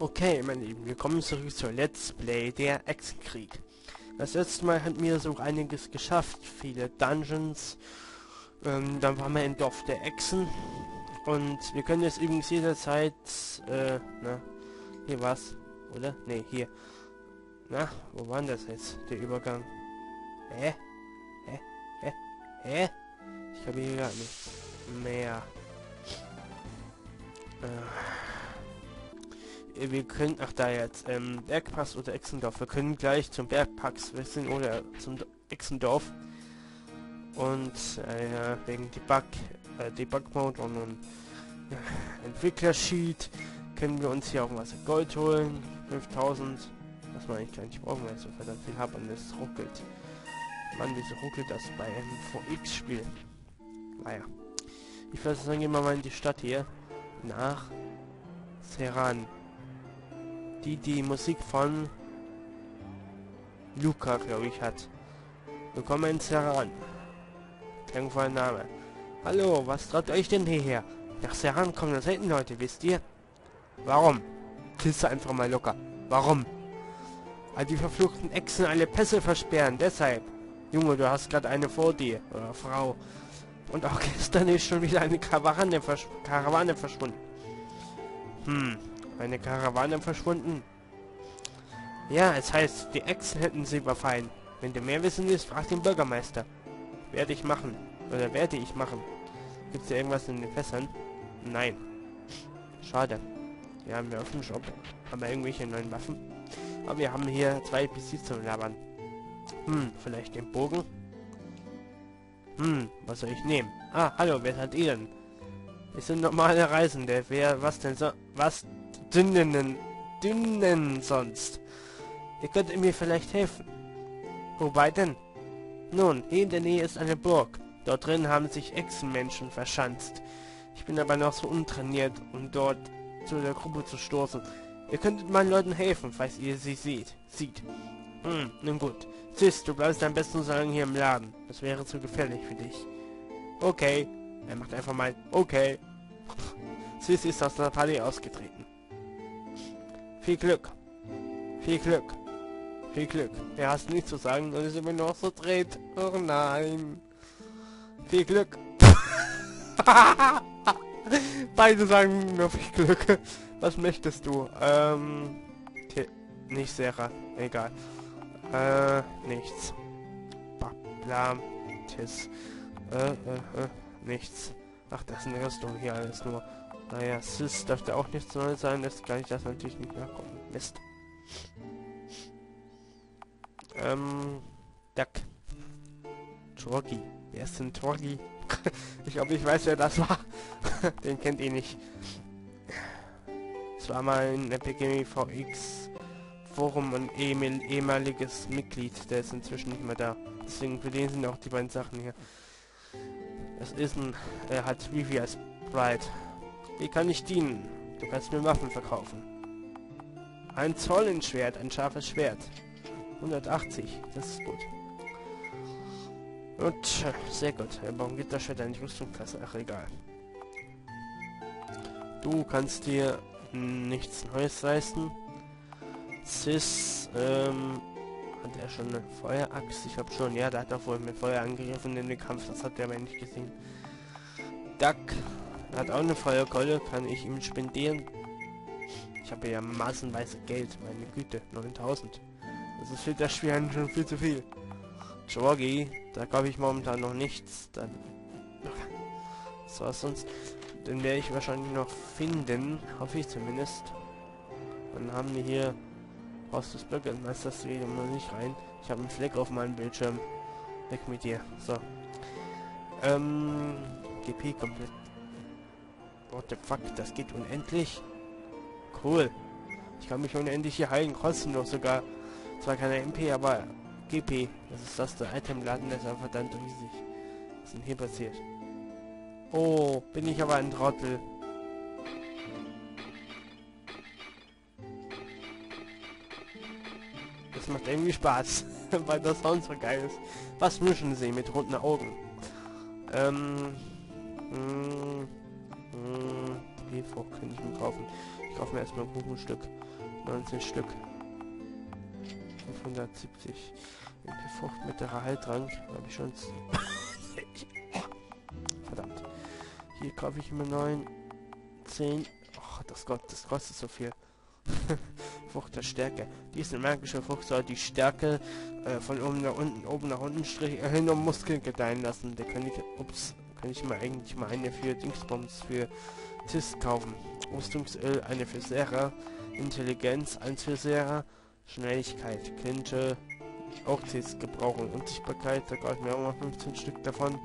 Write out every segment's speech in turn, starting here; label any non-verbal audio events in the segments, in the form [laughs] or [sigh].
Okay, meine Lieben, wir kommen zurück zur Let's Play der Echsenkrieg. Das letzte Mal hat mir so einiges geschafft, viele Dungeons. Ähm, dann waren wir im Dorf der Echsen. Und wir können jetzt übrigens jederzeit, äh, na, hier war's, oder? Ne, hier. Na, wo war das jetzt, der Übergang? Hä? Hä? Hä? Hä? Ich habe hier gar nichts mehr. Äh, wir können, ach da jetzt, ähm, Bergpass oder Exendorf. Wir können gleich zum Bergpass wechseln oder zum Exendorf. Und äh, wegen Debug, äh, Debug Mode und, und äh, Entwicklersheet können wir uns hier auch was Gold holen. 5000. Was man eigentlich gar nicht brauchen, weil ich so verdammt viel habe und es ruckelt. Mann, wieso ruckelt das bei einem VX-Spiel? Naja. Ich würde sagen, gehen wir mal in die Stadt hier. Nach Serran. Die die Musik von Luca, glaube ich, hat. Willkommen in Serran. Irgendwo Name. Hallo, was traut euch denn hierher? Nach Serran kommen da selten Leute, wisst ihr? Warum? Kiste einfach mal locker. Warum? All die verfluchten Echsen alle Pässe versperren, deshalb. Junge, du hast gerade eine vor dir, oder Frau. Und auch gestern ist schon wieder eine Karawane, Karawane verschwunden. Hm, eine Karawane verschwunden? Ja, es heißt, die Echsen hätten sie überfallen. Wenn du mehr wissen willst, frag den Bürgermeister. Werde ich machen. Oder werde ich machen. Gibt es irgendwas in den Fässern? Nein. Schade. Wir haben auf dem Shop. Haben wir irgendwelche neuen Waffen? Aber wir haben hier zwei PCs zum Labern. Hm, vielleicht den Bogen? Hm, was soll ich nehmen? Ah, hallo, wer seid ihr denn? Wir sind normale Reisende. Wer, was denn so, was dünnen, dünnen sonst? Ihr könnt mir vielleicht helfen. Wobei denn? Nun, hier in der Nähe ist eine Burg. Dort drin haben sich Echsenmenschen verschanzt. Ich bin aber noch so untrainiert, um dort zu der Gruppe zu stoßen. Ihr könntet meinen Leuten helfen, falls ihr sie seht. Sieht. Hm, nun gut. Sis, du bleibst am besten so lange hier im Laden. Das wäre zu gefährlich für dich. Okay. Er macht einfach mal, okay. [laughs] Sis ist aus der Party ausgetreten. Viel Glück. Viel Glück. Viel Glück. Er hat nichts zu sagen und ist immer noch so dreht. Oh nein. Viel Glück. [laughs] Beide sagen nur viel Glück. Was möchtest du? Ähm, nicht Sarah. Egal. Äh, nichts. Blam. Tis. Äh, äh, äh, nichts. Ach, das ist eine Rüstung hier alles nur. Naja, Sis dürfte auch nichts Neues sein, das kann ich das natürlich nicht nachkommen. Mist. Ähm, Duck. Torgi. Wer ist denn Torgi? [laughs] ich glaube, ich weiß, wer das war. [laughs] Den kennt ihr nicht. Es war mal ein Epic VX Forum und ehemaliges Mitglied. Der ist inzwischen nicht mehr da. Deswegen für den sind auch die beiden Sachen hier. Es ist ein... Er hat Vivi als Bride. Wie kann ich dienen? Du kannst mir Waffen verkaufen. Ein Zollenschwert, ein scharfes Schwert. 180, das ist gut. Und, sehr gut. Warum geht das Schwert eine Rüstungsklasse? Ach, egal. Du kannst dir nichts Neues leisten. Sis, ähm, hat er schon eine Feueraxt? Ich habe schon, ja, da hat er vorhin mit Feuer angegriffen in den Kampf, das hat er aber nicht gesehen. Duck hat auch eine Feuerkeule, kann ich ihm spendieren. Ich habe ja massenweise Geld, meine Güte, 9000. Das ist für das Spiel schon viel zu viel. Jorgi, da glaube ich momentan noch nichts. Dann [laughs] so was sonst, den werde ich wahrscheinlich noch finden, hoffe ich zumindest. Dann haben wir hier Haus des Bürgermeisters geht immer nicht rein. Ich habe einen Fleck auf meinem Bildschirm. Weg mit dir. So. Ähm, GP komplett. What the fuck, das geht unendlich. Cool. Ich kann mich unendlich hier heilen, kostenlos sogar. Zwar keine MP, aber GP. Das ist das, der Itemladen ist einfach dann riesig. Was ist denn hier passiert? Oh, bin ich aber ein Trottel. Das macht irgendwie Spaß, [laughs] weil das Sound so geil ist. Was mischen sie mit runden Augen? Ähm... Mh, die Frucht kann ich mir kaufen. Ich kaufe mir erstmal ein Kuchenstück. 19 Stück. 570. Frucht mit der Heiltrank. Habe ich schon. [laughs] Verdammt. Hier kaufe ich mir 9. 10. Ach, das Gott, das kostet so viel. [laughs] Frucht der Stärke. Diese magische Frucht soll die Stärke äh, von oben nach unten, oben nach unten Strich äh, [laughs] hin um Muskeln gedeihen lassen. Kann ich, ups, kann ich mal eigentlich mal eine für Dingsbombs für Tis kaufen. Rüstungsöl, eine für Serra, Intelligenz, eins für Serra, Schnelligkeit, könnte auch Tis gebrauchen. Unsichtbarkeit, da kaufe ich mir auch mal 15 Stück davon.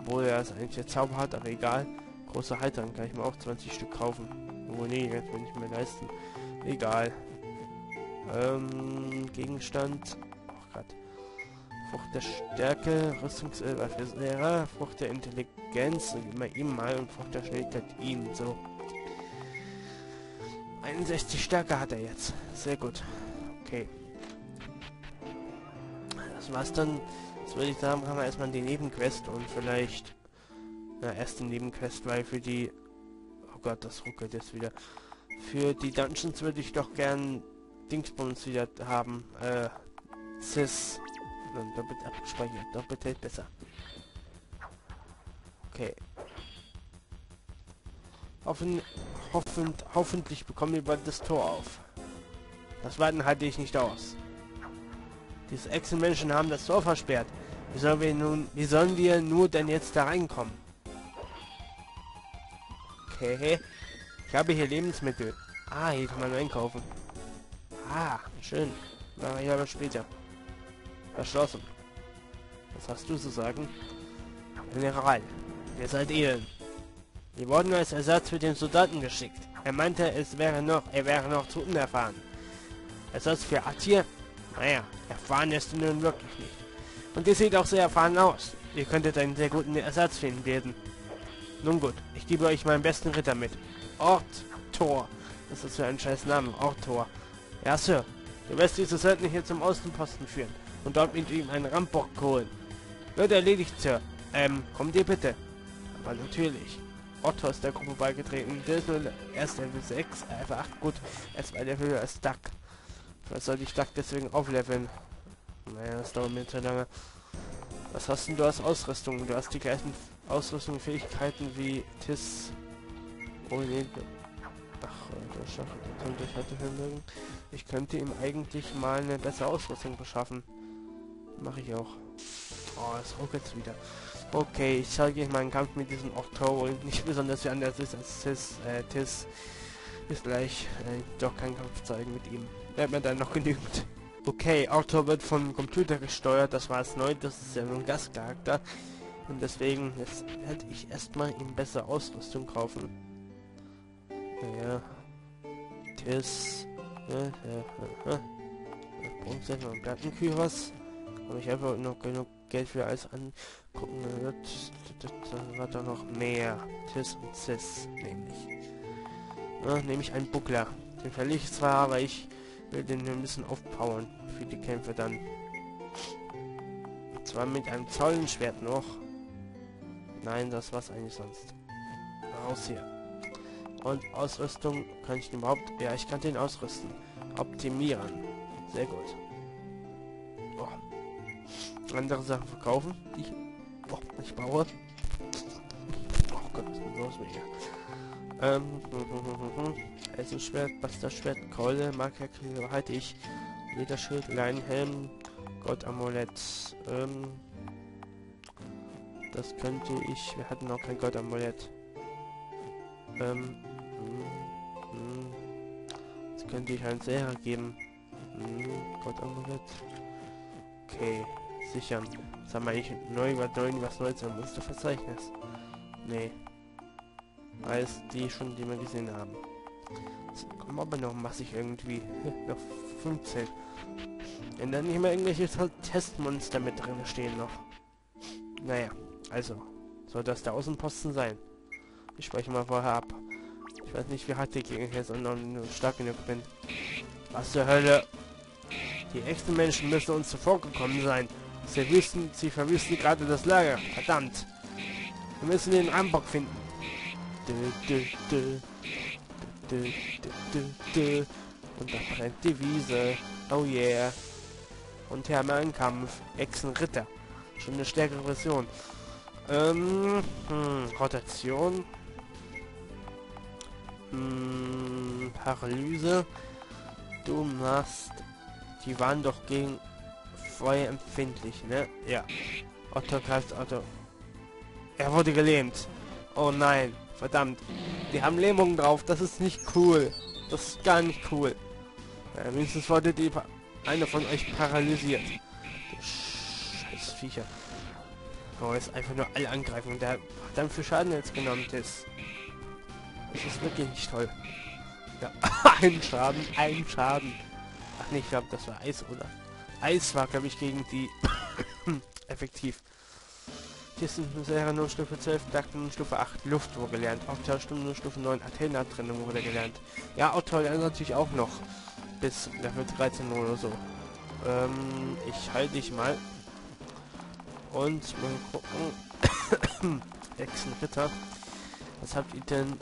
Obwohl er es eigentlich der Zauber hat, aber egal. Große Haltern kann ich mir auch 20 Stück kaufen. Oh nee, jetzt will ich mir leisten. Egal. Ähm, Gegenstand. Oh Gott. Frucht der Stärke, Rüstungsöl für Lehrer, Frucht der Intelligenz, immer ihm mal und Frucht der Schnelligkeit ihm. So. 61 Stärke hat er jetzt. Sehr gut. Okay. Das war's dann. Jetzt würde ich sagen, haben wir erstmal die Nebenquest und vielleicht... Na, erst die Nebenquest, weil für die... Oh Gott, das ruckelt jetzt wieder. Für die Dungeons würde ich doch gern Dingsbums wieder haben. Äh, Cis. Doppelt abgespeichert. Doppelt hält besser. Okay. Hoffen, hoffend, hoffentlich bekommen wir bald das Tor auf. Das Warten halte ich nicht aus. Diese Echsenmenschen haben das Tor versperrt. Wie sollen wir nun, wie sollen wir nur denn jetzt da reinkommen? Okay. Ich habe hier Lebensmittel. Ah, hier kann man einkaufen. Ah, schön. Mache ich aber später. Verschlossen. Was hast du zu sagen? General, ihr seid elend. Wir wurden als Ersatz für den Soldaten geschickt. Er meinte, es wäre noch, er wäre noch zu unerfahren. Ersatz für Atir? Naja, erfahren ist er nun wirklich nicht. Und ihr seht auch sehr erfahren aus. Ihr könntet einen sehr guten Ersatz finden werden. Nun gut, ich gebe euch meinen besten Ritter mit. Ort Tor. Was ist das für ein scheiß Name? Ort Tor. Ja, Sir. Du wirst diese Söldner hier zum Außenposten führen und dort mit ihm einen Rambock holen. Wird erledigt, Sir. Ähm, kommt ihr bitte. Aber natürlich. Otto ist der Gruppe beigetreten. Der nur erst Level 6, einfach 8. Gut, erst bei Level als Duck. Was soll ich Duck deswegen aufleveln? Naja, das dauert mir zu lange. Was hast denn du als Ausrüstung? Du hast die gleichen Ausrüstung Fähigkeiten wie Tis. Oh nee. Ach, Schach, könnte ich hatte. Ich könnte ihm eigentlich mal eine bessere Ausrüstung beschaffen. Mache ich auch. Oh, es ruckelt wieder. Okay, ich zeige euch meinen Kampf mit diesem Okto nicht besonders wie anders ist als Tis. Äh, Tis ist gleich äh, doch keinen Kampf zeigen mit ihm. Wird mir dann noch genügend. Okay, Auto wird vom Computer gesteuert, das war es neu, das ist ja nur ein Gastcharakter. Und deswegen jetzt werde ich erstmal ihm bessere Ausrüstung kaufen. Ja. Tis. Ja, ja, ja. Bronze und Plattenkühlers. Habe ich einfach noch genug Geld für alles angucken. Da war da noch mehr. Tis und Cis, nämlich. Ja, einen Buckler. Den verliere ich zwar, aber ich will den ein bisschen aufpowern für die Kämpfe dann. Und zwar mit einem Zollenschwert noch. Nein, das war's eigentlich sonst. Raus hier. Und Ausrüstung kann ich überhaupt... Ja, ich kann den ausrüsten. Optimieren. Sehr gut. Andere Sachen verkaufen, ich, oh, ich brauche. Oh Gott, was ist los mit mir? Ähm, [laughs] Eisenschwert, Basterschwert, Keule, Markerkrieger halte ich. Lederschild, Leinhelm, Gottamulett. Ähm, das könnte ich. Wir hatten noch kein Gottamulett. Ähm, hm, mh. Das könnte ich ein Seher geben. Hm, Gottamulett. Okay, sichern. Das haben eigentlich neu, was neu, was Neues im Musterverzeichnis. Nee. Als die schon, die wir gesehen haben. Jetzt kommen aber noch massig irgendwie. [laughs] noch 15. Wenn dann nicht mehr irgendwelche Testmonster mit drin stehen noch. Naja, also. Soll das der Außenposten sein? Ich spreche mal vorher ab. Ich weiß nicht, wie hart ich jetzt und nur stark genug bin. Was zur Hölle? Die echten Menschen müssen uns zuvorgekommen sein. Sie verwüsten, sie verwüsten gerade das Lager. Verdammt. Wir müssen den Rambock finden. Und da brennt die Wiese. Oh yeah. Und hier haben wir einen Kampf. Echsenritter. Schon eine stärkere Version. Ähm, hm, Rotation. Hm, Paralyse. Du machst... Die waren doch gegen Feuer empfindlich, ne? Ja. Otto greift Otto. Er wurde gelähmt. Oh nein. Verdammt. Die haben Lähmungen drauf. Das ist nicht cool. Das ist gar nicht cool. Ja, mindestens wurde die eine von euch paralysiert. Scheiß Viecher. Oh, jetzt einfach nur alle angreifen. Und der hat dann für Schaden jetzt genommen. Das, das ist wirklich nicht toll. Ja, [laughs] ein Schaden, ein Schaden. Ach nee, ich glaube, das war Eis, oder? Eis war, glaube ich, gegen die [coughs] effektiv. Hier sind Serie nur Stufe 12, Dakten Stufe 8, Luft wurde gelernt. Autor Stunde Stufe 9, Athena-Trennung wurde gelernt. Ja, Autor natürlich auch noch. Bis Level 13 oder so. Ähm, ich halte dich mal. Und mal gucken. [coughs] Echsenritter. Was habt ihr denn?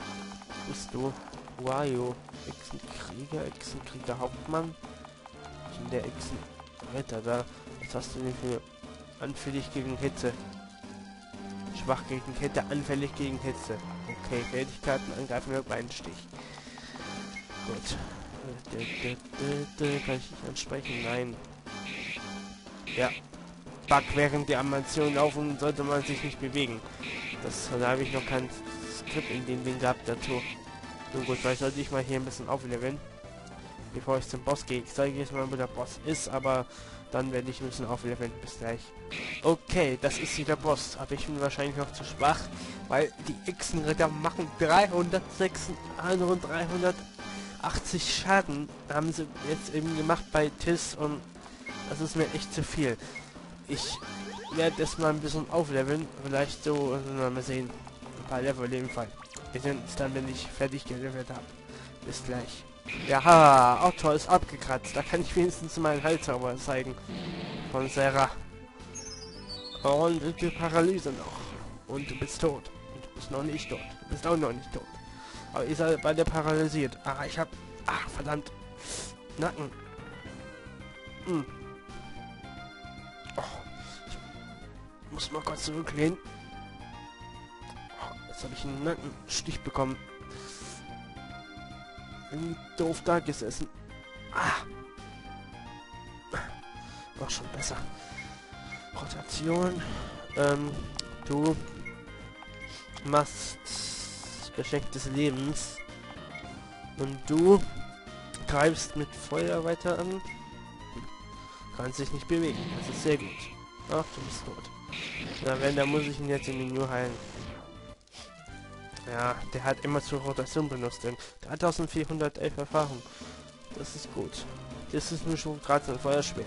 Bist du? Wario. Echsenkrieger, Echsenkrieger Hauptmann. Ich bin Echsenritter da. Was hast du denn für anfällig gegen Hitze? Schwach gegen Kette, anfällig gegen Hitze. Okay, Fertigkeiten angreifen wir Beinstich. Gut. Kann ich nicht ansprechen? Nein. Ja. Bug während die Animation laufen, sollte man sich nicht bewegen. Das da habe ich noch kein Skript in dem Ding gehabt dazu. Nun gut, vielleicht sollte ich mal hier ein bisschen aufleveln. Bevor ich zum Boss gehe. Ich zeige jetzt mal, wo der Boss ist, aber dann werde ich ein bisschen aufleveln. Bis gleich. Okay, das ist hier der Boss. Aber ich bin wahrscheinlich noch zu schwach, weil die Echsenritter machen 306, 380 Schaden. Haben sie jetzt eben gemacht bei Tis und das ist mir echt zu viel. Ich werde das mal ein bisschen aufleveln. Vielleicht so, also mal sehen. Ein paar Level in dem Fall. Wir sehen uns dann, wenn ich fertig gelevelt habe. Bis gleich. Ja, Otto ist abgekratzt. Da kann ich wenigstens meinen Halszauber zeigen. Von Sarah. Und die Paralyse noch. Und du bist tot. Und du bist noch nicht tot. Du bist auch noch nicht tot. Aber ihr seid beide paralysiert. Ah, ich hab... Ach, verdammt. Nacken. Hm. Oh, ich muss mal kurz zurücklehnen. Oh, jetzt habe ich einen Nackenstich bekommen. Irgendwie doof da gesessen. Ah. War schon besser. Rotation. Ähm, du machst Geschenk des Lebens. Und du greifst mit Feuer weiter an. Kannst dich nicht bewegen. Das ist sehr gut. Ach, du bist tot. Na, wenn, dann muss ich ihn jetzt im Menü heilen. Ja, der hat immer zur Rotation benutzt, denn der hat 1411 Erfahrung. Das ist gut. Das ist nur schon gerade ein Feuerschwert.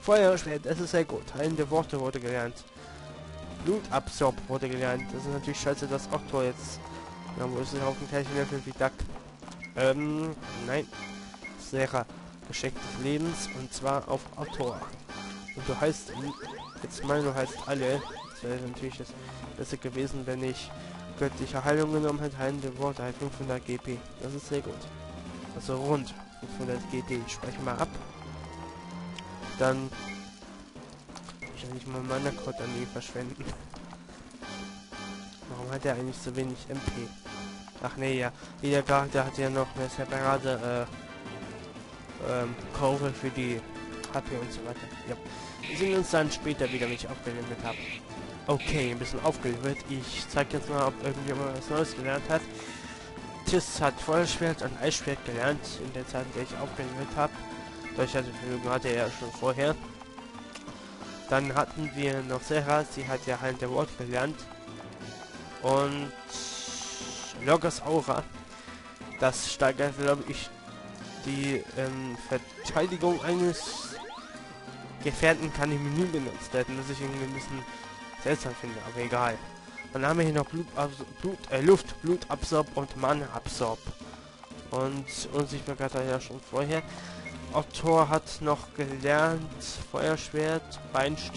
Feuerschwert, das ist sehr gut. Heilende Worte wurde gelernt. Blutabsorb wurde gelernt. Das ist natürlich scheiße, dass Oktor jetzt... Na, wo ist es auf dem gleichen Level wie Duck? Ähm, nein. Sarah. Geschenk des Lebens und zwar auf Autor. Und du heißt... Jetzt meine du heißt alle. Das wäre natürlich das Beste gewesen, wenn ich göttliche Heilung genommen hätte. Heilende Worte, halt 500 GP. Das ist sehr gut. Also rund 500 GD. Ich spreche mal ab. Dann ich eigentlich mal meine Code an die verschwenden. Warum hat er eigentlich so wenig MP? Ach nee, ja. Jeder Charakter hat ja noch eine separate äh, ähm, Kurve für die HP und so weiter. Ja. Wir sehen uns dann später wieder, wenn ich aufgelendet habe. Okay, ein bisschen aufgelevelt. Ich zeige jetzt mal, ob irgendjemand was Neues gelernt hat. Tis hat Feuerschwert und Eisschwert gelernt in der Zeit, in der ich aufgelevelt habe. Solche Verfügung hatte er schon vorher. Dann hatten wir noch Sarah, sie hat ja halt der Wort gelernt. Und Logos Aura. Das steigert, glaube ich, die ähm, Verteidigung eines Gefährten kann im Menü benutzt werden, das ich irgendwie ein bisschen seltsam finde, aber egal. Dann haben wir hier noch Blut, Blut äh, Luft, Blutabsorb und Mana-Absorb. Und Unsichtbarkeit ja schon vorher. Ottor hat noch gelernt, Feuerschwert, Beinstich.